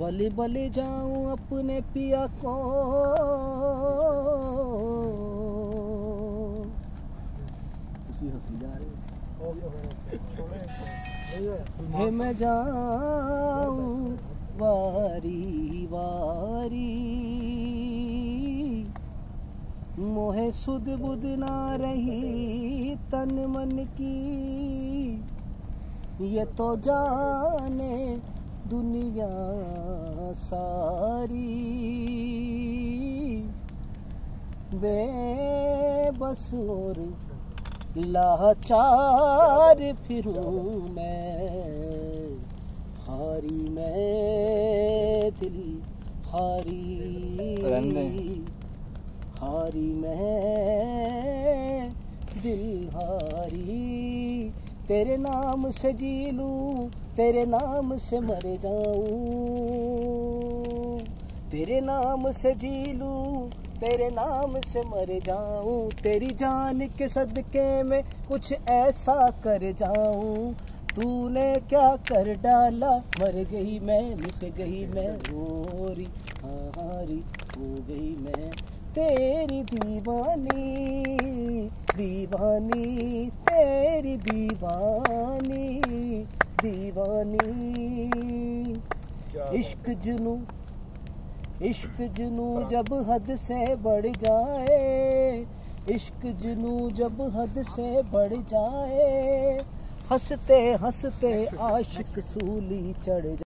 बलि बलि जाऊँ अपने पिया को। उसी हँसी जा रही है। मैं जाऊँ वारी वारी। मोहे सुध बुध ना रही तन मन की। ये तो जाने दुनिया सारी। बेबस और लाचार फिरूं मैं। हारी मैं दिल हारी। हारी मैं दिल हारी। तेरे नाम से जी लूँ तेरे नाम से मर जाऊँ। तेरे नाम से जी लूँ, तेरे नाम से मर जाऊँ। तेरी जान के सदके में कुछ ऐसा कर जाऊँ। तूने क्या कर डाला? मर गई मैं, मिट गई मैं रोरी हारी हो गई मैं। तेरी दीवानी दीवानी, तेरी दीवानी। दीवानी। इश्क जुनू इश्क जुनू जब हद से बढ़ जाए इश्क जुनू जब हद से बढ़ जाए हँसते हँसते आशिक सूली चढ़